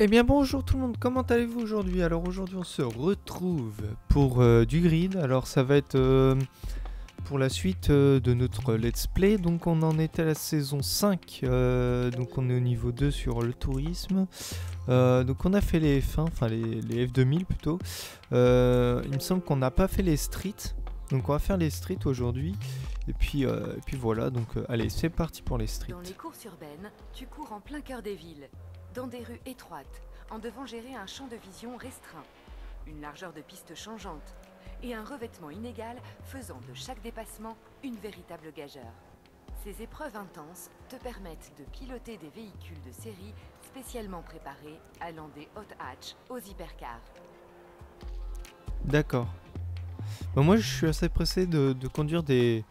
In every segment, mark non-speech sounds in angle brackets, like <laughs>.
Eh bien bonjour tout le monde, comment allez-vous aujourd'hui? Alors aujourd'hui on se retrouve pour euh, du grid, alors ça va être euh, pour la suite euh, de notre let's play, donc on en était à la saison 5, donc on est au niveau 2 sur le tourisme, donc on a fait les F1, enfin les, les F2000 plutôt, il me semble qu'on n'a pas fait les streets, donc on va faire les streets aujourd'hui, et puis, et puis voilà, donc allez c'est parti pour les streets. Dans les courses urbaines, tu cours en plein cœur des villes dans des rues étroites, en devant gérer un champ de vision restreint, une largeur de piste changeante et un revêtement inégal faisant de chaque dépassement une véritable gageure. Ces épreuves intenses te permettent de piloter des véhicules de série spécialement préparés allant des hot hatch aux hypercars. D'accord. Bah, moi je suis assez pressé de, conduire des,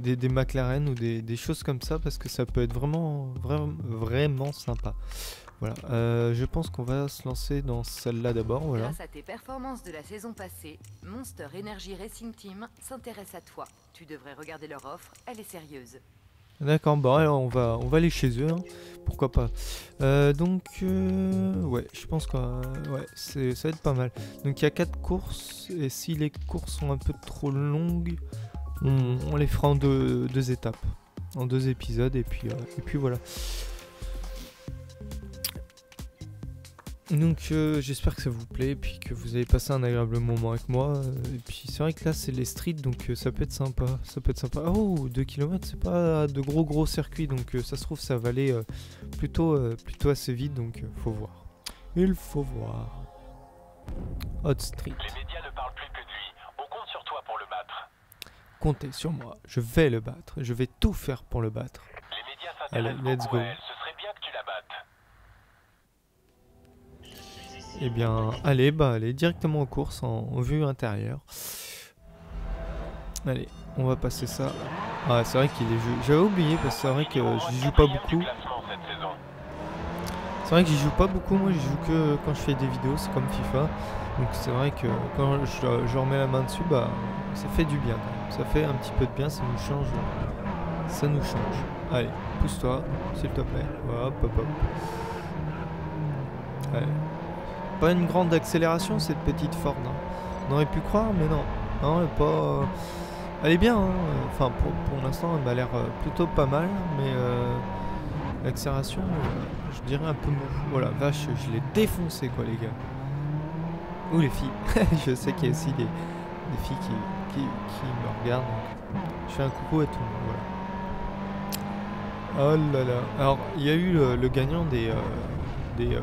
des, McLaren ou des, des, choses comme ça parce que ça peut être vraiment, vraiment, vraiment sympa. Voilà, euh, je pense qu'on va se lancer dans celle-là d'abord. Voilà. Grâce à tes performances de la saison passée, Monster Energy Racing Team s'intéresse à toi. Tu devrais regarder leur offre, elle est sérieuse. D'accord, bon alors on va, on va aller chez eux, hein. pourquoi pas. Euh, donc, euh, ouais, je pense que ouais, ça va être pas mal. Donc il y a 4 courses, et si les courses sont un peu trop longues, on, les fera en deux, deux, étapes, en deux épisodes, et puis, et puis voilà. Donc euh, j'espère que ça vous plaît, puis que vous avez passé un agréable moment avec moi. Euh, et puis c'est vrai que là c'est les streets, donc euh, ça peut être sympa. Ça peut être sympa. Oh, 2 km, c'est pas de gros gros circuits, donc ça se trouve ça va aller plutôt, plutôt assez vite, donc faut voir. Il faut voir. Hot Street. Les médias ne parlent plus que de lui. On compte sur toi pour le battre. Comptez sur moi, je vais le battre. Je vais tout faire pour le battre. Les médias Allez, let's go. Eh bien, allez, bah, allez directement aux courses en, vue intérieure. Allez, on va passer ça. Ah, c'est vrai qu'il est. J'avais oublié parce que c'est vrai que j'y joue pas beaucoup. C'est vrai que j'y joue pas beaucoup. Moi, j'y joue que quand je fais des vidéos. C'est comme FIFA. Donc, c'est vrai que quand je, remets la main dessus, bah, ça fait du bien Ça fait un petit peu de bien. Ça nous change. Ça nous change. Allez, pousse-toi, s'il te plaît. Hop, hop, hop. Allez. Pas une grande accélération cette petite Ford. Hein. On aurait pu croire, mais non. Elle est pas. Euh, elle est bien. Hein. Enfin, pour, l'instant, elle m'a l'air euh, plutôt pas mal, mais euh, l'accélération, je dirais un peu mou. Voilà, vache, je l'ai défoncé quoi, les gars. Ou les filles. <laughs> je sais qu'il y a aussi des, filles qui, qui, me regardent. je fais un coucou à tout le monde. Voilà. Oh là là. Alors, il y a eu le, gagnant des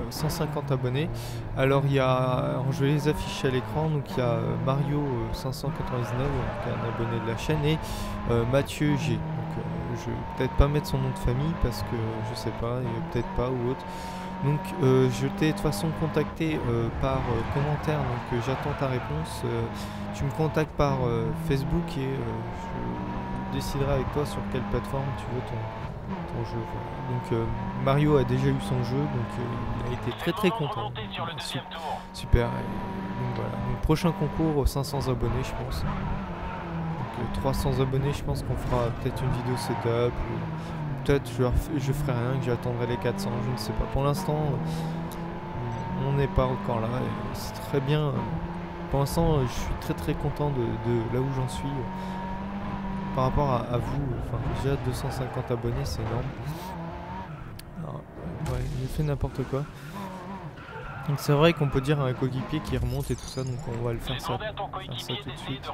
150 euh, abonnés. Alors il y a, je vais les afficher à l'écran, donc il y a euh, Mario 599 euh, un abonné de la chaîne et Mathieu G. Donc je vais peut-être pas mettre son nom de famille parce que je sais pas, peut-être pas ou autre. Donc je t'ai de toute façon contacté par commentaire, donc j'attends ta réponse. tu me contactes par Facebook et je déciderai avec toi sur quelle plateforme tu veux ton, jeu. Donc euh, Mario a déjà eu son jeu, donc euh, il a été très très content. Super. donc voilà. prochain concours aux 500 abonnés, je pense. Donc 300 euh, abonnés, je pense qu'on fera peut-être une vidéo setup. Peut-être je, je ferai rien, que j'attendrai les 400, je ne sais pas. Pour l'instant, on n'est pas encore là. C'est très bien. Pour l'instant, je suis très très content de, de là où j'en suis par rapport à, vous, enfin déjà 250 abonnés c'est énorme. ouais, j'ai fait n'importe quoi. Donc c'est vrai qu'on peut dire un coéquipier qui remonte et tout ça, donc on va le faire ça, faire ça tout de suite.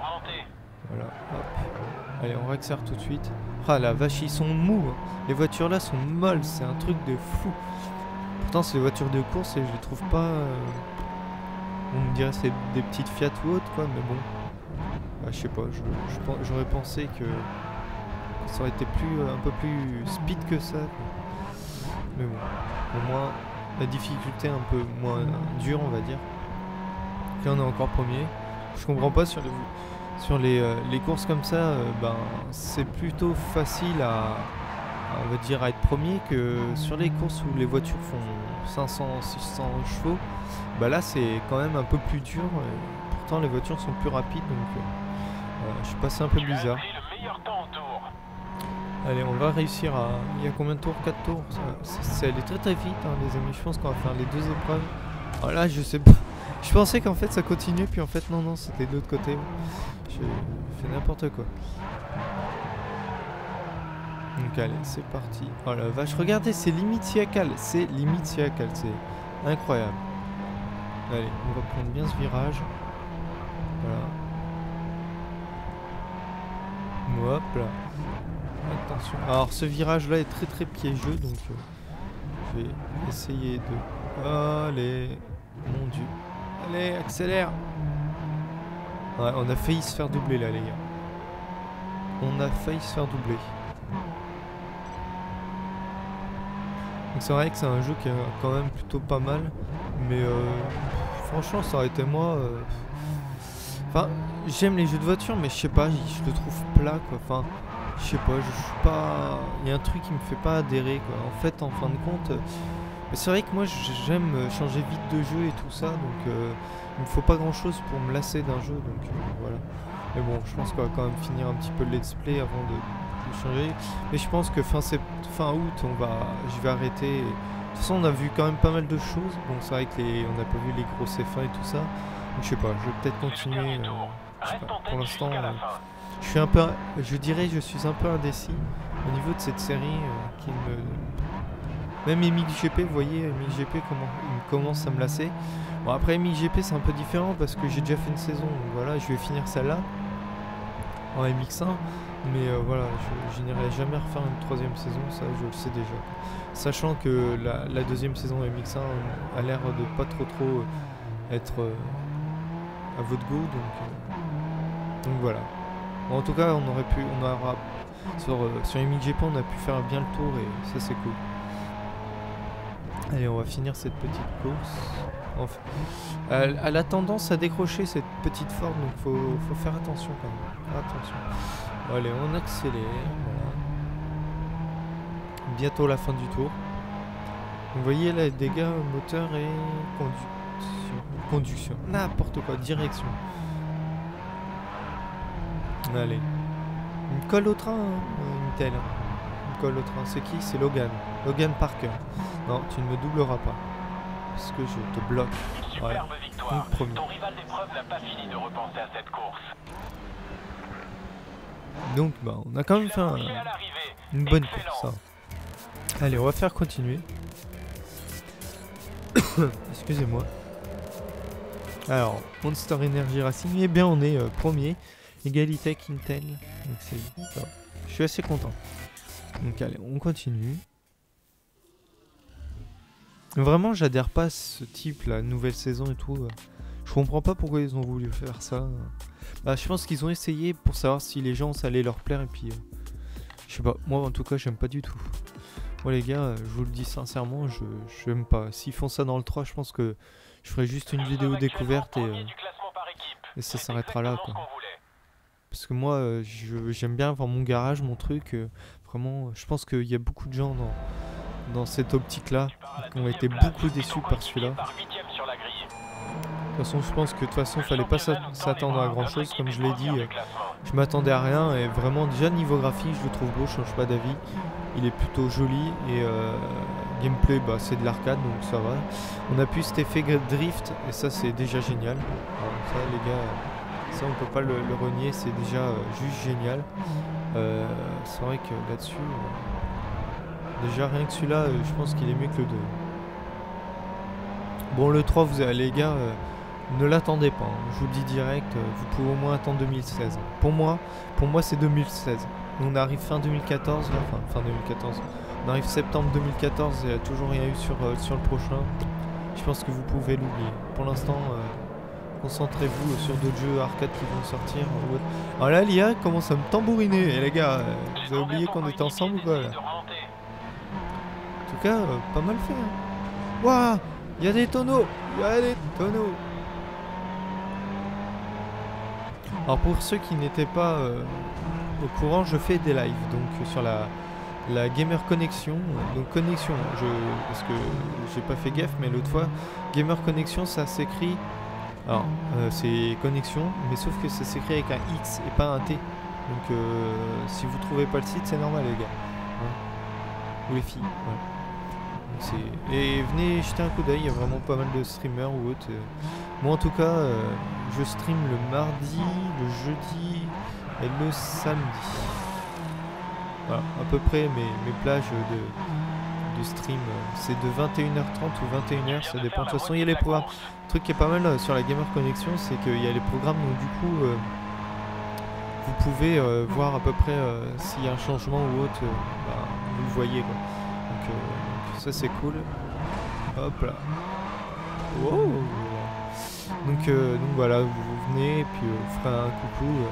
Voilà, hop. Allez, on réaccélère tout de suite. Ah la vache, ils sont mous. Hein. Les voitures là sont molles, c'est un truc de fou. Pourtant c'est des voitures de course et je les trouve pas... Euh, on me dirait c'est des petites Fiat ou autre quoi, mais bon. Bah, je sais pas, j'aurais pensé que ça aurait été plus, un peu plus speed que ça. Mais bon, au moins la difficulté un peu moins dure, on va dire. Là, on est encore premier. Je comprends pas sur les, sur les, euh, courses comme ça, euh, ben, c'est plutôt facile à, dire, être premier que sur les courses où les voitures font 500, 600 chevaux. Bah là, c'est quand même un peu plus dur. Les voitures sont plus rapides, donc. Euh, je suis passé un peu bizarre. Allez, on va réussir à... Il y a combien de tours? 4 tours ça, ça- ça allait très très vite, hein, les amis. Je pense qu'on va faire les deux épreuves. Ah là, je sais pas. <laughs> Je pensais qu'en fait ça continuait, puis en fait non, non, c'était de l'autre côté. J'ai fait n'importe quoi. Donc allez, c'est parti. Oh la vache, regardez, c'est limite Siakal. C'est limite Siakal, c'est incroyable. Allez, on va prendre bien ce virage. Voilà. Hop là. Attention. Alors ce virage là est très très piégeux donc euh, je vais essayer de... Allez. Mon dieu. Allez, accélère. Ouais, on a failli se faire doubler là les gars. On a failli se faire doubler. Donc c'est vrai que c'est un jeu qui est quand même plutôt pas mal. Mais euh, franchement ça aurait été moi... euh, Enfin, j'aime les jeux de voiture, mais je sais pas, je le trouve plat quoi. Enfin, je sais pas, je suis pas. Il y a un truc qui me fait pas adhérer quoi. En fait, en fin de compte, euh, c'est vrai que moi j'aime euh, changer vite de jeu et tout ça, donc euh, il me faut pas grand chose pour me lasser d'un jeu, donc voilà. Mais bon, je pense qu'on va quand même finir un petit peu le let's play avant de, changer. Mais je pense que fin, fin août, on va, je vais arrêter. De toute façon, on a vu quand même pas mal de choses. Bon, c'est vrai que les, n'a pas vu les gros F1 et tout ça. Je sais pas, je vais peut-être continuer. euh, je sais pas, pour l'instant, euh, je suis un peu, je dirais, je suis un peu indécis au niveau de cette série euh, qui me. Même Emile GP, vous voyez, Emile GP comment, il me commence à me lasser. Bon après Emile GP c'est un peu différent parce que j'ai déjà fait une saison, donc voilà, je vais finir celle-là en MX1, mais voilà, je, je n'irai jamais refaire une troisième saison, ça je le sais déjà. Sachant que la, la deuxième saison MX1 a l'air de pas trop trop être à votre goût, donc, euh, donc voilà. En tout cas, on aurait pu, on aura sur euh, sur MXGP, on a pu faire bien le tour et ça c'est cool. Allez, on va finir cette petite course. Enfin, elle, a tendance à décrocher cette petite Ford, donc faut, faut faire attention quand même. Attention. Allez, on accélère. Bientôt la fin du tour. Vous voyez là, dégâts moteur et conduction. Conduction. N'importe quoi, direction. Allez. Une colle au train, hein, euh, Intel. Une colle au train. C'est qui? C'est Logan. Logan Parker. Non, tu ne me doubleras pas. Parce que je te bloque. Une Ouais. superbe victoire. Une. Ton rival d'épreuve n'a pas fini de repenser à cette course. Donc, bah, on a quand même fait un- une bonne Excellent. course. hein. Allez, on va faire continuer. <coughs> Excusez-moi. Alors, Monster Energy Racing, eh bien, on est euh, premier. Égalité avec Intel. C'est va. Je suis assez content. Donc, allez, on continue. Vraiment, j'adhère pas à ce type, la nouvelle saison et tout. euh. Je comprends pas pourquoi ils ont voulu faire ça. Bah, je pense qu'ils ont essayé pour savoir si les gens ça allait leur plaire et puis. euh, je sais pas, moi en tout cas j'aime pas du tout. Moi les gars, je vous le dis sincèrement, je j'aime pas. S'ils font ça dans le 3, je pense que je ferai juste une vidéo découverte et, euh, et ça s'arrêtera là quoi. Parce que moi euh, j'aime bien avoir mon garage, mon truc. euh, vraiment, je pense qu'il y a beaucoup de gens dans, dans cette optique là Tu pars à la qui ont été beaucoup déçus par celui-là. De toute façon, je pense que de toute façon, fallait pas s'a- s'attendre à grand chose, comme je l'ai dit. Je m'attendais à rien et vraiment déjà niveau graphique je le trouve beau, je change pas d'avis. Il est plutôt joli et euh, gameplay bah, c'est de l'arcade donc ça va. On a pu cet effet drift et ça c'est déjà génial. Alors, ça les gars, ça on peut pas le, le renier, c'est déjà euh, juste génial. Euh, c'est vrai que là-dessus, euh, déjà rien que celui-là, je pense qu'il est mieux que le 2. Bon le 3 vous avez les gars, ne l'attendez pas, hein. je vous le dis direct, vous pouvez au moins attendre 2016. Pour moi, pour moi c'est 2016. On arrive fin 2014, là, enfin fin 2014. On arrive septembre 2014 et il n'y a toujours rien eu sur, euh, sur le prochain. Je pense que vous pouvez l'oublier. Pour l'instant, euh, concentrez-vous sur d'autres jeux arcade qui vont sortir. Alors là, l'IA commence à me tambouriner. Et les gars, euh, vous avez oublié qu'on était ensemble ou quoi là. En tout cas, pas mal fait. Hein. Waouh Il y a des tonneaux Il y a des tonneaux Alors pour ceux qui n'étaient pas au courant, je fais des lives donc sur la, la Gamer Connexion. Donc connexion, je, parce que j'ai pas fait gaffe, mais l'autre fois, Gamer Connexion ça s'écrit. Alors euh, c'est connexion, mais sauf que ça s'écrit avec un X et pas un T. Donc euh, si vous trouvez pas le site, c'est normal les gars. Hein. Ou les filles. voilà. Donc, et venez jeter un coup d'œil, il y a vraiment pas mal de streamers ou autres. euh. Moi en tout cas, je stream le mardi, le jeudi et le samedi. Voilà, à peu près mes, mes plages de, de stream, c'est de 21h30 ou 21h, ça dépend. De toute façon, il y a les programmes. Le truc qui est pas mal euh, sur la Gamer Connection, c'est qu'il y a les programmes, donc du coup, euh, vous pouvez euh, voir à peu près euh, s'il y a un changement ou autre, bah, vous le voyez quoi. Donc, donc ça c'est cool. Hop là. Wow. Donc, euh, voilà, vous, vous venez et puis euh, vous ferez un coucou. euh.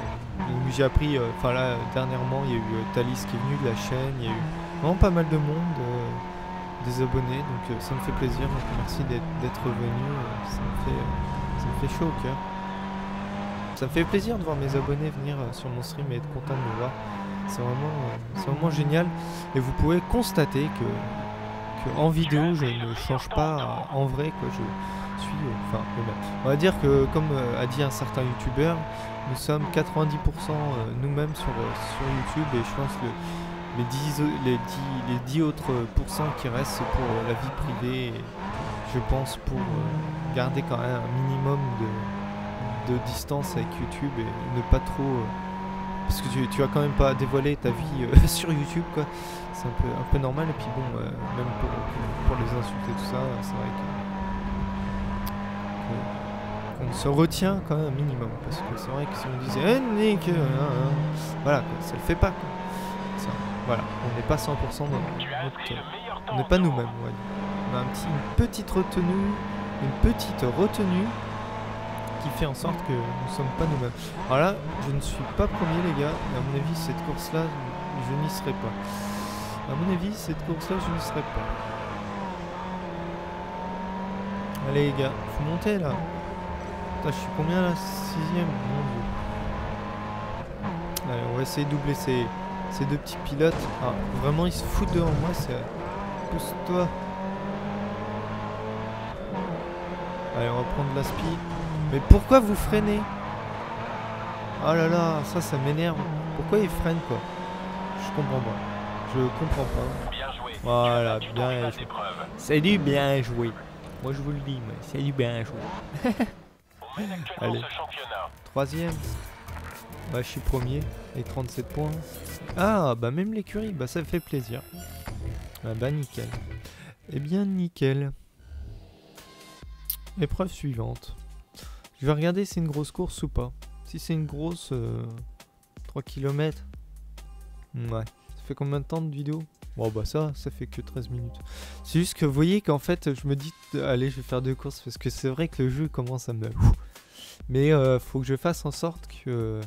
J'ai appris, euh, enfin là dernièrement il y a eu euh, Thalys qui est venu de la chaîne, il y a eu vraiment pas mal de monde, euh, des abonnés, donc euh, ça me fait plaisir, merci d'être venu, euh, ça, me fait, euh, ça me fait chaud au cœur. Ça me fait plaisir de voir mes abonnés venir euh, sur mon stream et être contents de me voir. C'est vraiment, euh, vraiment génial. Et vous pouvez constater que, en vidéo, je ne change pas euh, en vrai. Quoi. Euh, on va dire que comme euh, a dit un certain youtubeur, nous sommes 90% euh, nous-mêmes sur, sur YouTube et je pense que les 10, au- les 10, les 10 autres pourcents qui restent pour la vie privée et je pense pour garder quand même un minimum de, de distance avec YouTube et ne pas trop parce que tu, tu vas quand même pas dévoiler ta vie <laughs> sur YouTube quoi. C'est un peu normal. Et puis bon même pour, pour les insulter tout ça c'est vrai que qu'on se retient quand même un minimum parce que c'est vrai que si on disait eh, Nick euh, hein, hein, voilà quoi, ça le fait pas quoi. Ça, voilà on n'est pas 100% dans notre on n'est pas nous-mêmes on dire. on a un petit, une petite retenue une petite retenue qui fait en sorte que nous sommes pas nous-mêmes. Alors là je ne suis pas premier les gars et à mon avis cette course là je n'y serai pas. À mon avis cette course là je n'y serai pas. Allez les gars faut monter là Putain, je suis combien là Sixième? Mon dieu. Allez, on va essayer de doubler ces, ces deux petits pilotes. Ah, vraiment, ils se foutent devant moi, c'est... Pousse-toi. Allez, on va prendre la speed. Mais pourquoi vous freinez? Oh là là, ça, ça m'énerve. Pourquoi ils freinent, quoi? Je comprends pas. Je comprends pas. Bien joué. Voilà, bien joué. C'est du bien joué. Moi, je vous le dis, mais c'est du bien joué. <laughs> Allez. Troisième. Bah, je suis premier avec 37 points. Ah, bah, même l'écurie, bah, ça fait plaisir. Ah, bah, nickel. Eh bien, nickel. Épreuve suivante. Je vais regarder si c'est une grosse course ou pas. Si c'est une grosse. euh, 3 km. Ouais. Ça fait combien de temps de vidéo? Bon, bah, ça, ça fait que 13 minutes. C'est juste que vous voyez qu'en fait, je me dis, allez, je vais faire deux courses parce que c'est vrai que le jeu commence à me. Mais euh, faut que je fasse en sorte que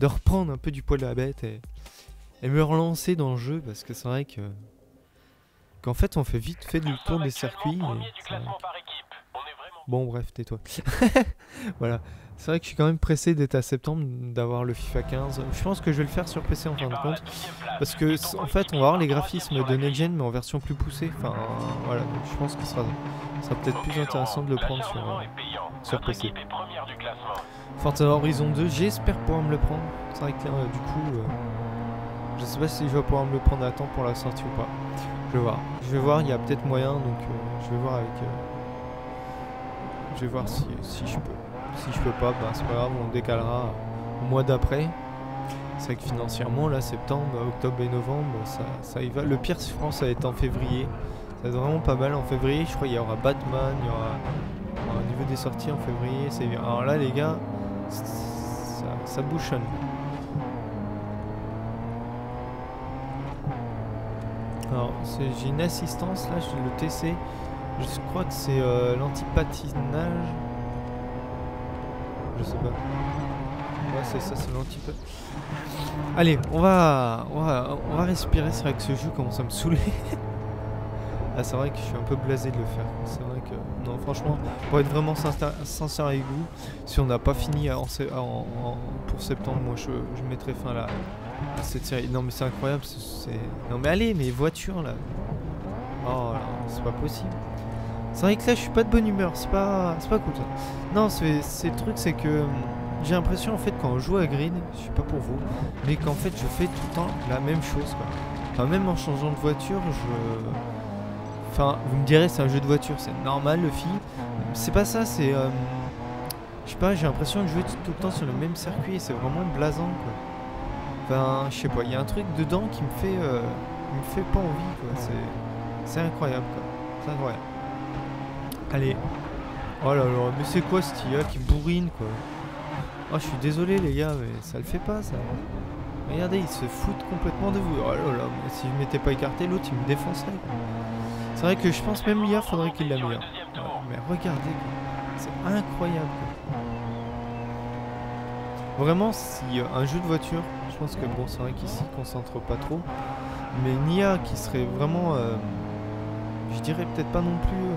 de reprendre un peu du poil à la bête et, et me relancer dans le jeu parce que c'est vrai que qu'en fait on fait vite fait le tour des circuits. et du Bon bref, tais-toi. <laughs> voilà. C'est vrai que je suis quand même pressé d'être à septembre, d'avoir le FIFA 15. Je pense que je vais le faire sur PC en fin de compte. Parce que en fait on va avoir les graphismes de Next. Gen mais en version plus poussée. Enfin voilà, je pense que ce sera, sera peut-être plus intéressant de le prendre sur, euh, sur PC. Forza Horizon 2, j'espère pouvoir me le prendre. C'est vrai que euh, du coup, euh, je sais pas si je vais pouvoir me le prendre à temps pour la sortie ou pas. Je vais voir. Je vais voir, il y a peut-être moyen, donc euh, je vais voir avec. euh, je vais voir si, si je peux. Si je peux pas, bah c'est pas grave, on décalera au mois d'après. C'est vrai que financièrement, là, septembre, octobre et novembre, ça, ça y va. Le pire, je pense, ça va être en février. Ça va être vraiment pas mal en février. Je crois qu'il y aura Batman, il y aura. Au niveau des sorties en février. Alors là, les gars, ça, ça bouchonne. Alors, j'ai une assistance là, j'ai le TC. Je crois que c'est euh, l'antipatinage. Je sais pas. Ouais, c'est ça, c'est l'antipat. Allez, on va, on va, on va respirer. C'est vrai que ce jeu commence à me saouler. <laughs> ah, c'est vrai que je suis un peu blasé de le faire. C'est vrai que, non, franchement, pour être vraiment sincère, avec vous, si on n'a pas fini en, pour septembre, moi je, je mettrai fin à, cette série. Non, mais c'est incroyable. Non, mais allez, mes voitures là. Oh là, c'est pas possible. C'est vrai que là, je suis pas de bonne humeur. C'est pas, c'est pas cool ça. Non, c'est le truc, c'est que hum, j'ai l'impression en fait quand on joue à Grid, je sais pas pour vous, mais qu'en fait je fais tout le temps la même chose quoi. Enfin même en changeant de voiture, je... Enfin vous me direz c'est un jeu de voiture, c'est normal le film. C'est pas ça, c'est... euh, Je sais pas, j'ai l'impression de jouer tout, le temps sur le même circuit et c'est vraiment blasant quoi. Enfin je sais pas, il y a un truc dedans qui me fait... euh, me fait pas envie quoi. C'est incroyable quoi, c'est incroyable. Allez. Oh là là, mais c'est quoi ce IA qui bourrine quoi? Oh, je suis désolé les gars, mais ça le fait pas ça. Regardez, ils se foutent complètement de vous. Oh là là, si je m'étais pas écarté, l'autre il me défoncerait. quoi. C'est vrai que je pense même l'IA faudrait qu'il l'améliore. Ouais, mais regardez, c'est incroyable. Vraiment, si un jeu de voiture, je pense que bon, c'est vrai qu'ici il concentre pas trop, mais une IA qui serait vraiment, euh, je dirais peut-être pas non plus, euh,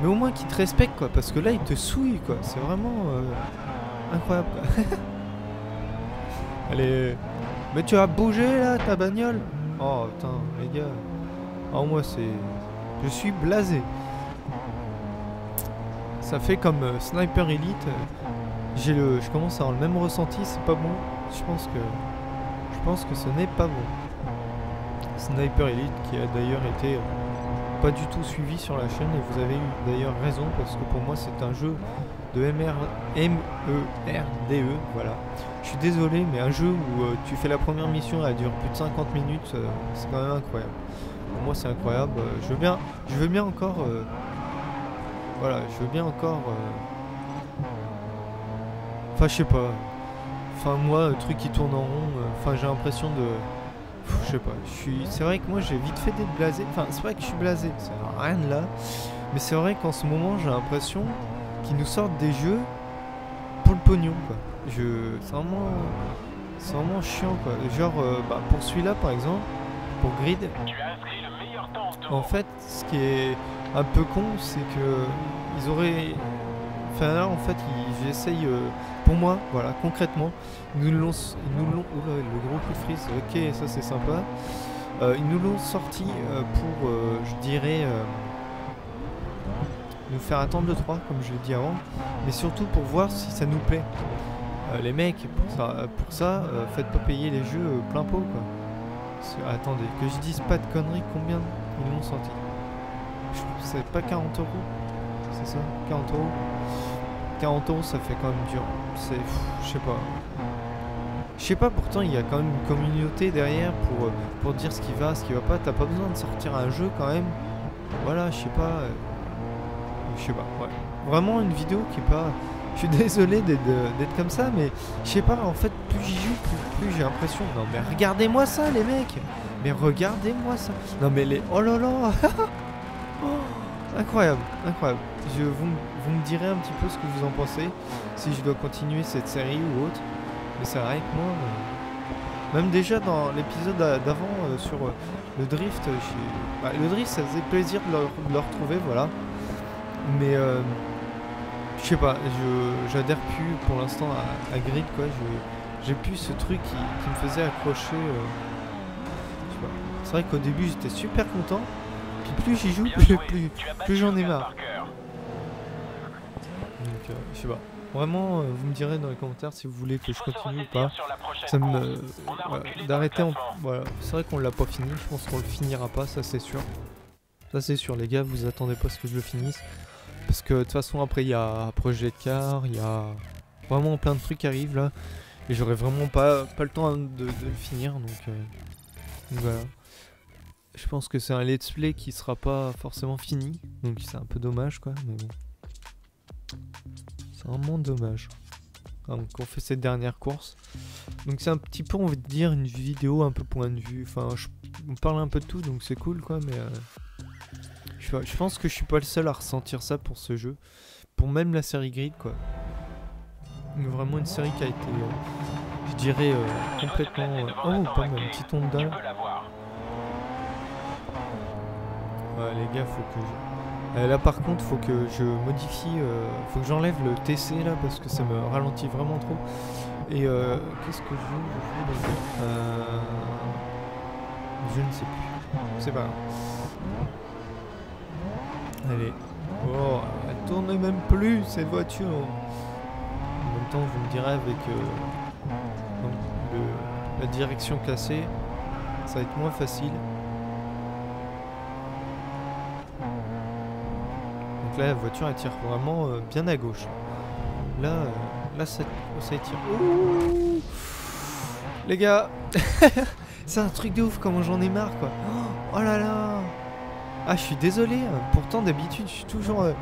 mais au moins qui te respecte quoi, parce que là il te souille quoi. C'est vraiment euh, incroyable quoi. <laughs> Allez, mais tu as bougé là ta bagnole? Oh putain, les gars. Oh moi c'est, je suis blasé. Ça fait comme euh, Sniper Elite. J'ai le, je commence à avoir le même ressenti. C'est pas bon. Je pense que, je pense que ce n'est pas bon. Sniper Elite qui a d'ailleurs été euh, pas du tout suivi sur la chaîne et vous avez eu d'ailleurs raison parce que pour moi c'est un jeu de M-E-R-D-E, voilà. Je suis désolé mais un jeu où euh, tu fais la première mission elle dure plus de 50 minutes, euh, c'est quand même incroyable. Pour moi c'est incroyable, euh, je veux bien, je veux bien encore, voilà, je veux bien encore, enfin je sais pas, enfin moi truc qui tourne en rond, enfin j'ai l'impression de, Je sais pas, suis, c'est vrai que moi j'ai vite fait d'être blasé, enfin c'est vrai que je suis blasé, c'est rien de là, mais c'est vrai qu'en ce moment j'ai l'impression qu'ils nous sortent des jeux pour le pognon. Je, c'est vraiment, c'est vraiment chiant quoi. Genre euh, bah, pour celui-là par exemple, pour Grid, en fait, ce qui est un peu con, c'est que ils auraient. Enfin là, en fait, ils j'essaye. euh, pour moi, voilà, concrètement, nous l'ont. nous l'ont. Oula, le gros coup de frise. Ok, ça c'est sympa. Euh, ils nous l'ont sorti euh, pour, euh, je dirais, nous faire attendre le 3, comme je l'ai dit avant, mais surtout pour voir si ça nous plaît. Les mecs, pour ça, pour ça faites pas payer les jeux plein pot, quoi. Attendez, que je dise pas de conneries, combien ils l'ont sorti? C'est pas 40 euros C'est ça? 40 euros? 40 euros, ça fait quand même dur. C'est. Je sais pas. Je sais pas, pourtant il y a quand même une communauté derrière pour, pour dire ce qui va, ce qui va pas. T'as pas besoin de sortir un jeu quand même. Voilà, je sais pas. euh, Je sais pas, ouais. Vraiment une vidéo qui est pas. <laughs> Je suis désolé d'être comme ça, mais je sais pas, en fait, plus j'y joue, plus, plus j'ai l'impression. Non, mais regardez-moi ça, les mecs Mais regardez-moi ça Non, mais les. Oh là là <laughs> Incroyable, incroyable. Je, vous, vous me direz un petit peu ce que vous en pensez, si je dois continuer cette série ou autre. Mais c'est vrai que moi, euh, même déjà dans l'épisode d'a- d'avant euh, sur euh, le drift, bah, le drift ça faisait plaisir de le, retrouver, voilà. Mais je sais pas, j'adhère plus pour l'instant à, Grid quoi. J'ai plus ce truc qui, qui me faisait accrocher. C'est vrai qu'au début j'étais super content. Puis plus j'y joue, plus, j'en ai marre. Donc, euh, je sais pas. Vraiment, euh, vous me direz dans les commentaires si vous voulez que je continue ou pas. Ça me. euh, voilà, D'arrêter en. Voilà. C'est vrai qu'on l'a pas fini. Je pense qu'on le finira pas, ça c'est sûr. Ça c'est sûr, les gars, vous attendez pas à ce que je le finisse. Parce que de toute façon, après, il y a Projet Car, il y a vraiment plein de trucs qui arrivent là. Et j'aurai vraiment pas, pas le temps de, de le finir. Donc, euh, donc voilà. Je pense que c'est un let's play qui sera pas forcément fini. Donc c'est un peu dommage quoi. Mais bon. C'est vraiment dommage. Donc on fait cette dernière course. Donc c'est un petit peu, on va dire, une vidéo un peu point de vue. Enfin, je- on parle un peu de tout, donc c'est cool quoi. Mais euh, je, pense que je suis pas le seul à ressentir ça pour ce jeu. Pour même la série Grid quoi. Mais Vraiment une série qui a été, euh, je dirais, euh, complètement. Oh, pas mal, un petit peux Ouais, les gars, faut que je... Euh, là par contre, faut que je modifie, euh, faut que j'enlève le TC là parce que ça me ralentit vraiment trop. Et euh, qu'est-ce que je veux, euh, Je ne sais plus. C'est pas. Allez. Oh, elle tourne même plus cette voiture. Donc temps, vous me direz avec la direction cassée, ça va être moins facile. La voiture elle tire vraiment euh, bien à gauche. Là, euh, là ça, ça tire. Les gars, <laughs> c'est un truc de ouf comment j'en ai marre quoi. Oh, là là Ah, je suis désolé. hein. Pourtant, d'habitude, je suis toujours. euh,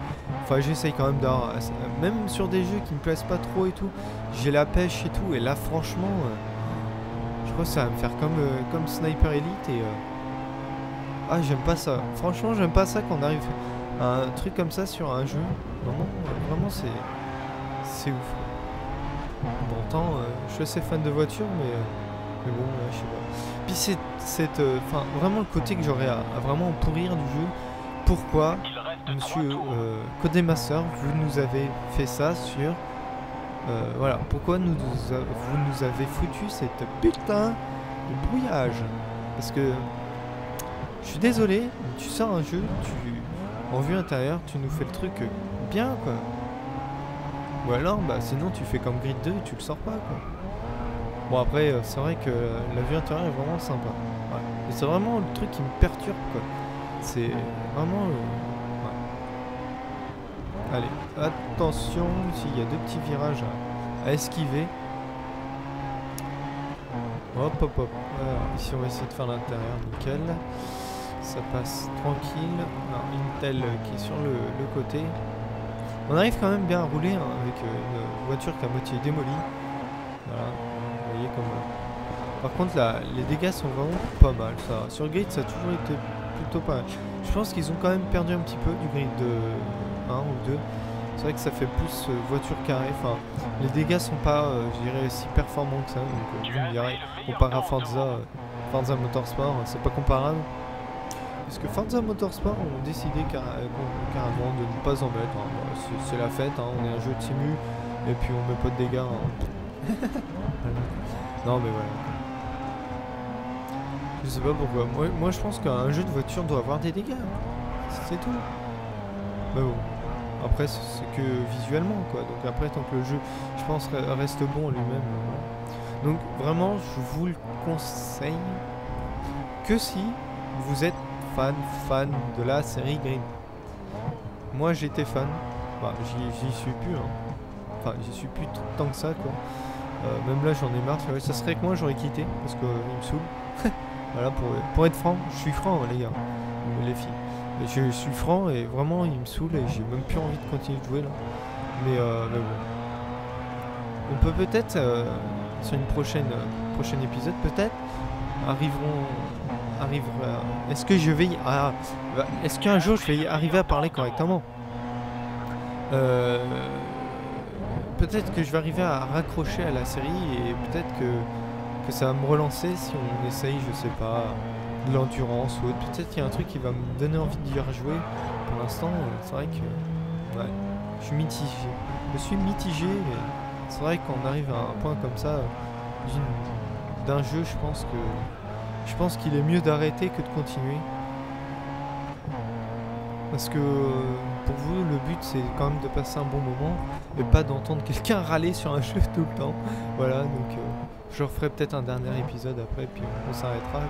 Enfin, j'essaye quand même d'avoir. Même sur des jeux qui me plaisent pas trop et tout, j'ai la pêche et tout. Et là, franchement, je crois que ça va me faire comme, comme Sniper Elite et. Ah, j'aime pas ça. Franchement, j'aime pas ça quand on arrive un truc comme ça sur un jeu. Vraiment, vraiment, c'est. C'est ouf. Pourtant, euh, je suis assez fan de voitures, mais. euh, mais bon, là, je sais pas. Puis c'est. cette, euh, vraiment le côté que j'aurais à, vraiment pourrir du jeu. Pourquoi Monsieur Codemaster, vous nous avez fait ça sur. voilà, pourquoi nous, vous nous avez foutu cette putain de brouillage? Parce que. Je suis désolé, tu sors un jeu, tu. En vue intérieure, tu nous fais le truc euh, bien quoi. Ou alors, bah sinon tu fais comme Grid 2 et tu le sors pas quoi. Bon après, euh, c'est vrai que la vue intérieure est vraiment sympa. Ouais. C'est vraiment le truc qui me perturbe quoi. C'est vraiment. euh, ouais. Allez, attention, s'il y a deux petits virages à, à esquiver. Hop hop hop. Alors, ici on va essayer de faire l'intérieur, nickel. Ça passe tranquille. Alors, Intel euh, qui est sur le, côté. On arrive quand même bien à rouler hein, avec euh, une voiture qui est à moitié démolie. Voilà, vous voyez comme. euh, Par contre, là, les dégâts sont vraiment pas mal. Ça. Sur Grid, ça a toujours été plutôt pas mal. Je pense qu'ils ont quand même perdu un petit peu du Grid de 1 ou 2. C'est vrai que ça fait plus euh, voiture carrée. Enfin, les dégâts sont pas, je dirais, si performants que ça. Donc, euh, le meilleur comparé à Forza, Forza Motorsport, euh, c'est pas comparable. Parce que Forza Motorsport ont décidé cara- euh, carrément de ne pas en mettre. hein. C'est- la fête, hein, on est un jeu de simu et puis on met pas de dégâts. hein. <laughs> Non mais voilà. Je sais pas pourquoi. Moi, moi je pense qu'un jeu de voiture doit avoir des dégâts. C'est tout. Mais bon. Après c'est que visuellement quoi. Donc après tant que le jeu je pense re- reste bon lui-même. Donc vraiment je vous le conseille que si vous êtes fan fan de la série Green. Moi j'étais fan. Bah j'y suis plus hein. Enfin j'y suis plus tant que ça quoi. Euh, même là j'en ai marre. Ça serait que moi j'aurais quitté parce que euh, il me saoule. <laughs> voilà pour, pour être franc, je suis franc les gars, les filles. Je, suis franc et vraiment il me saoule et j'ai même plus envie de continuer de jouer là. Mais, euh. On peut peut-être euh, sur une prochaine euh, prochain épisode peut-être arriveront arrivera. Est-ce que je vais bah, est-ce qu'un jour je vais arriver à parler correctement? Euh, Peut-être que je vais arriver à raccrocher à la série et peut-être que que ça va me relancer si on essaye, je sais pas, de l'endurance ou autre. Peut-être qu'il y a un truc qui va me donner envie d'y rejouer. Pour l'instant, euh, c'est vrai que ouais, je suis mitigé. Je suis mitigé. C'est vrai qu'on arrive à un point comme ça euh, d'un jeu, je pense que je pense qu'il est mieux d'arrêter que de continuer. Parce que euh, pour vous, le but c'est quand même de passer un bon moment et pas d'entendre quelqu'un râler sur un <laughs> jeu tout le temps. Voilà, donc euh, je referai peut-être un dernier épisode après, puis on, on s'arrêtera.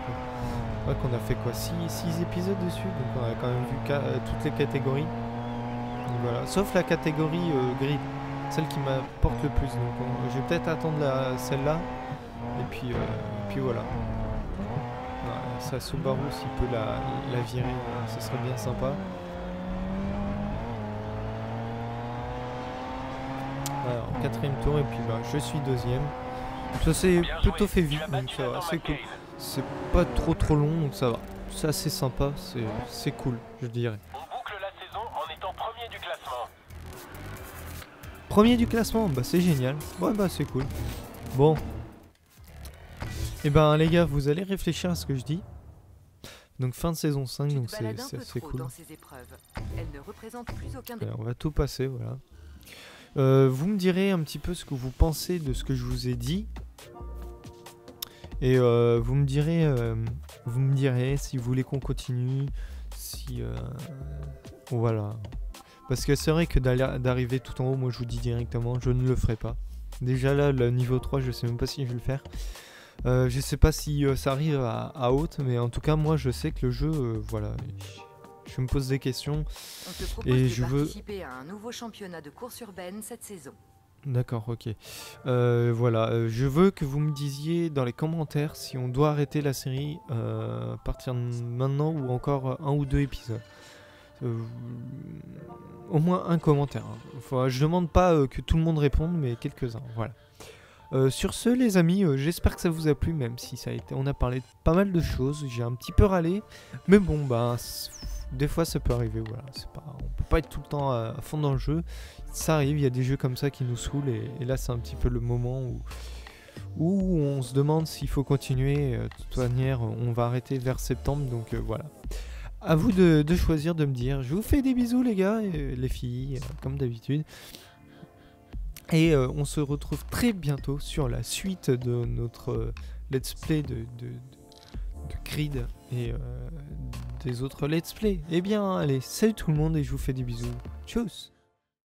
crois qu'on a fait quoi 6 épisodes dessus, donc on a quand même vu euh, toutes les catégories. Et voilà, sauf la catégorie euh, grid, celle qui m'apporte le plus. Donc on- je vais peut-être attendre celle-là, et et puis voilà. Ça Subaru, s'il peut la, la virer, ce serait bien sympa. Alors, quatrième tour, et puis bah, je suis deuxième. Ça s'est plutôt fait vite, donc ça va, c'est cool. C'est pas trop trop long, donc ça va. C'est assez sympa, c'est c'est cool, je dirais. Premier du classement, bah c'est génial. Ouais, bah c'est cool. Bon. Et ben les gars, vous allez réfléchir à ce que je dis. Donc fin de saison 5, Tu donc c'est assez cool. Allez, on va tout passer, voilà. Euh, vous me direz un petit peu ce que vous pensez de ce que je vous ai dit. Et euh, vous me direz, euh, vous me direz si vous voulez qu'on continue, si euh, voilà. Parce que c'est vrai que d'arriver tout en haut, moi je vous dis directement, je ne le ferai pas. Déjà là, le niveau 3, je sais même pas si je vais le faire. Euh, je sais pas si euh, ça arrive à, à haute, mais en tout cas, moi, je sais que le jeu, euh, voilà, je, me pose des questions. On te propose Et de je veux- participer à un nouveau championnat de course urbaine cette saison. D'accord, ok. Euh, voilà, euh, je veux que vous me disiez dans les commentaires si on doit arrêter la série euh, à partir de maintenant ou encore un ou deux épisodes. Au moins un commentaire. hein. Faut- je demande pas que tout le monde réponde, mais quelques-uns. Voilà. Euh, sur ce, les amis, euh, j'espère que ça vous a plu, même si ça a été, on a parlé de pas mal de choses. J'ai un petit peu râlé, mais bon, bah, des fois ça peut arriver. Voilà, pas, on peut pas être tout le temps à, fond dans le jeu. Ça arrive, il y a des jeux comme ça qui nous saoulent, et, là c'est un petit peu le moment où on se demande s'il faut continuer. Euh, De toute manière, on va arrêter vers septembre, donc voilà. À vous de, choisir, de me dire. Je vous fais des bisous, les gars, les filles, comme d'habitude. Et euh, on se retrouve très bientôt sur la suite de notre euh, let's play de, de, de, Creed et euh, des autres let's play. Eh bien, allez, salut tout le monde et je vous fais des bisous. Tchuss